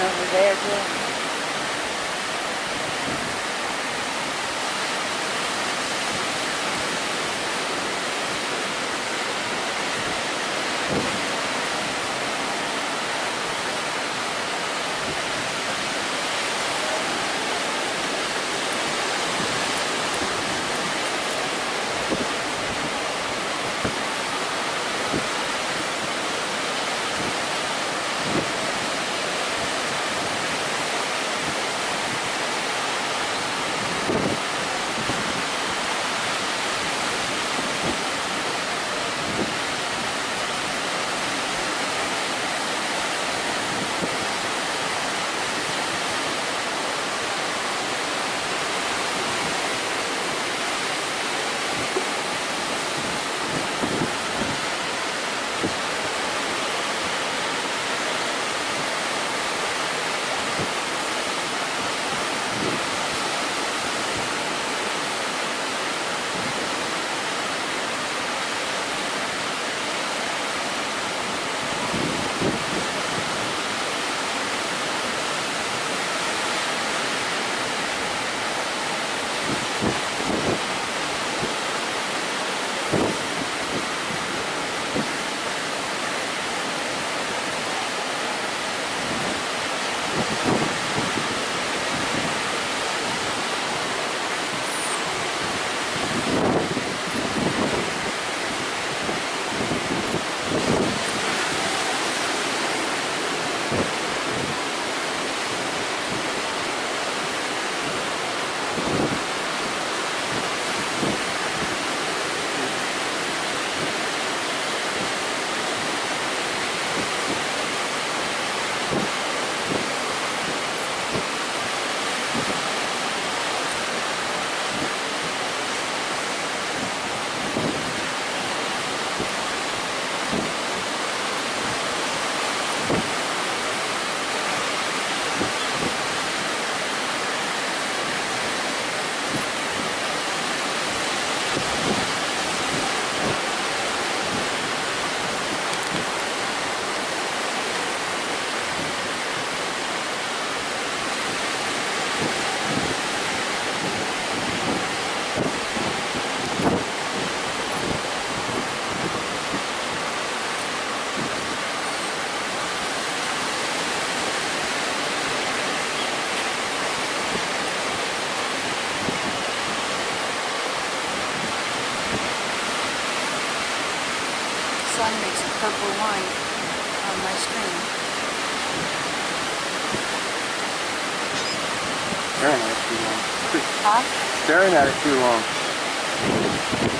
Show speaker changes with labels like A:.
A: over there too. Purple line on my screen.
B: Staring at it too long.
A: Huh?
B: Staring at it too long.